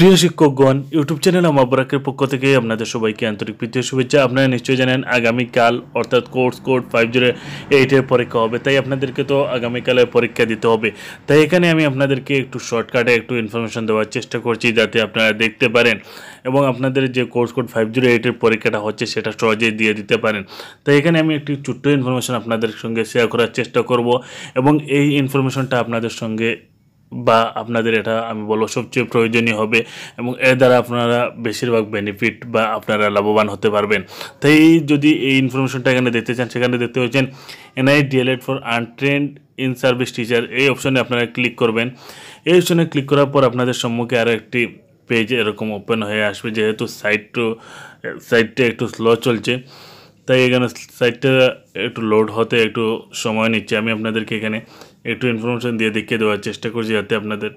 প্রিয় শিক্ষকগণ, YouTube channel আমার বরাকের পক্ষ থেকে আপনাদের সবাইকে আন্তরিক প্রীতীয় শুভেচ্ছা। আপনারা নিশ্চয়ই জানেন, আগামীকাল, অর্থাৎ কোর্স কোড ফাইভ জিরো এইটের পরীক্ষা হবে, তাই আপনাদেরকে তো আগামীকালে পরীক্ষা দিতে হবে। তাই এখানে আমি আপনাদেরকে একটু শর্টকাটে একটু ইনফরমেশন দেওয়ার চেষ্টা করছি, যাতে আপনারা দেখতে পারেন এবং আপনাদের যে কোর্স কোড ফাইভ জিরো এইটের পরীক্ষাটা হচ্ছে, সেটা সহজেই দিয়ে দিতে পারেন। তাই এখানে আমি একটি ছোট্ট ইনফরমেশন আপনাদের সঙ্গে শেয়ার করার চেষ্টা করব এবং এই ইনফরমেশনটা আপনাদের সঙ্গে বা আপনাদের এটা আমি বলব সবচেয়ে প্রয়োজনীয় হবে এবং এর দ্বারা আপনারা বেশিরভাগ বেনিফিট বা আপনারা লাভবান হতে পারবেন। তাই যদি এই ইনফরমেশনটা এখানে দেখতে চান, সেখানে দেখতে হচ্ছেন NI DElEd for untrained in service teacher এই অপশনে আপনারা ক্লিক করবেন। এই অপশনে ক্লিক করার পর আপনাদের সম্মুখে আরও একটি পেজ এরকম ওপেন হয়ে আসবে, যেহেতু সাইটটা সাইটটা একটু স্লো চলছে। তাই এখানে সাইটটা একটু লোড হতে একটু সময় নিচ্ছে। আমি আপনাদেরকে এখানে একটু ইনফরমেশান দিয়ে দেখিয়ে দেওয়ার চেষ্টা করছি যাতে আপনাদের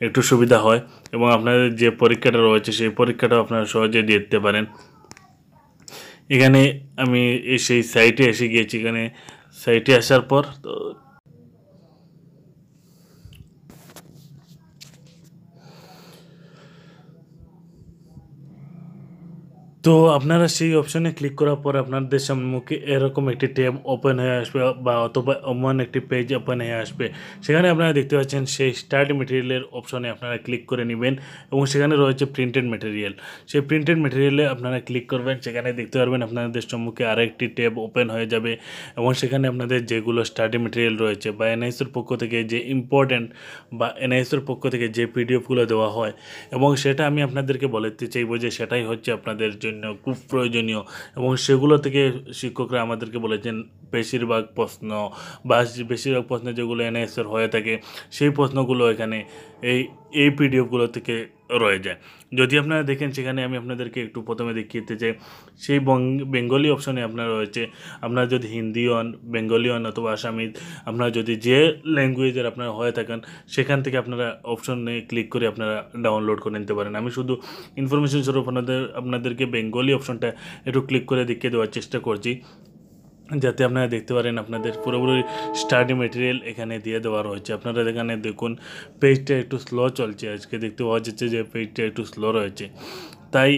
একটু সুবিধা হয় এবং আপনাদের যে পরীক্ষাটা রয়েছে সেই পরীক্ষাটাও আপনারা সহজে দিতে পারেন। এখানে আমি সেই সাইটে এসে গিয়েছি। এখানে সাইটে আসার পর তো তো আপনারা সেই অপশনে ক্লিক করার পর আপনাদের সম্মুখে এরকম একটি ট্যাব ওপেন হয়ে আসবে বা অথবা এমন একটি পেজ ওপেন হয়ে আসবে। সেখানে আপনারা দেখতে পাচ্ছেন সেই স্টার্ট মেটেরিয়ালের অপশনে আপনারা ক্লিক করে নেবেন এবং সেখানে রয়েছে প্রিন্টেড মেটেরিয়াল সেই প্রিন্টেড মেটেরিয়ালে আপনারা ক্লিক করবেন, সেখানে দেখতে পারবেন আপনাদের সম্মুখে আরেকটি ট্যাব ওপেন হয়ে যাবে এবং সেখানে আপনাদের যেগুলো স্টাডি মেটেরিয়াল রয়েছে বা এনআইসির পক্ষ থেকে যে ইম্পর্ট্যান্ট বা এনআইসির পক্ষ থেকে যে পিডিএফগুলো দেওয়া হয় এবং সেটা আমি আপনাদেরকে বলতে চাইব যে সেটাই হচ্ছে আপনাদের জন্য খুব প্রয়োজনীয় এবং সেগুলো থেকে শিক্ষকরা আমাদেরকে বলেছেন, বেশিরভাগ প্রশ্ন বা বেশিরভাগ প্রশ্ন যেগুলো এনএসের হয়ে থাকে, সেই প্রশ্নগুলো এখানে, এই এই পিডিএফগুলো থেকে রয়ে যায়। যদি আপনারা দেখেন সেখানে আমি আপনাদেরকে একটু প্রথমে দেখিয়ে দিতে চাই, সেই বেঙ্গলি অপশনে আপনার রয়েছে, আপনারা যদি হিন্দি হন, বেঙ্গলি হন অথবা আসামি আপনারা যদি যে ল্যাঙ্গুয়েজের আপনারা হয়ে থাকেন, সেখান থেকে আপনারা অপশনে ক্লিক করে আপনারা ডাউনলোড করে নিতে পারেন। আমি শুধু ইনফরমেশন স্বরূপ আপনাদের আপনাদেরকে বেঙ্গলি অপশনটা একটু ক্লিক করে দেখিয়ে দেওয়ার চেষ্টা করছি। যাতে আপনারা দেখতে পারেন আপনাদের পুরোপুরি স্টাডি মেটেরিয়াল এখানে দিয়ে দেওয়া রয়েছে। আপনারা এখানে দেখুন পেজটা একটু স্লো চলছে। আজকে দেখতে পাওয়া যাচ্ছে যে পেজটা একটু স্লো রয়েছে। তাই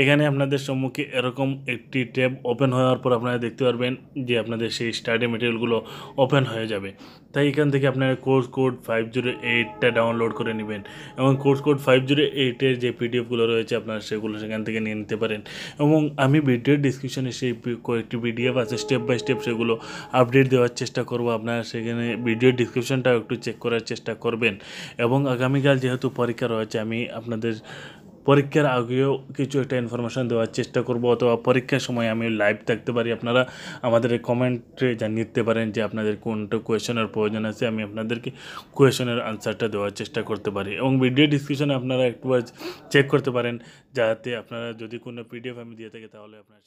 এখানে আপনাদের সম্মুখে এরকম একটি ট্যাব ওপেন হওয়ার পর আপনারা দেখতে পারবেন যে আপনাদের সেই স্টাডি মেটেরিয়ালগুলো ওপেন হয়ে যাবে। তাই এখান থেকে আপনারা কোর্স কোড ফাইভ জিরো এইটটা ডাউনলোড করে নেবেন এবং কোর্স কোড ফাইভ জিরো এইটের যে পিডিএফগুলো রয়েছে আপনারা সেগুলো সেখান থেকে নিয়ে নিতে পারেন এবং আমি ভিডিওর ডিসক্রিপশনে সেই কয়েকটি পিডিএফ আছে স্টেপ বাই স্টেপ সেগুলো আপডেট দেওয়ার চেষ্টা করব। আপনারা সেখানে ভিডিওর ডিসক্রিপশনটাও একটু চেক করার চেষ্টা করবেন এবং আগামীকাল যেহেতু পরীক্ষা রয়েছে, আমি আপনাদের পরীক্ষার আগেও কিছু একটা ইনফরমেশান দেওয়ার চেষ্টা করব, অথবা পরীক্ষার সময় আমি লাইভ থাকতে পারি। আপনারা আমাদের কমেন্টে জানিয়ে পারেন যে আপনাদের কোনটা কোয়েশনের প্রয়োজন আছে। আমি আপনাদেরকে কোয়েশনের আনসারটা দেওয়ার চেষ্টা করতে পারি। এবং ভিডিও ডিসক্রিপশনে আপনারা একটু চেক করতে পারেন, যাতে আপনারা যদি কোনো পিডিএফ আমি দিয়ে থাকি, তাহলে আপনারা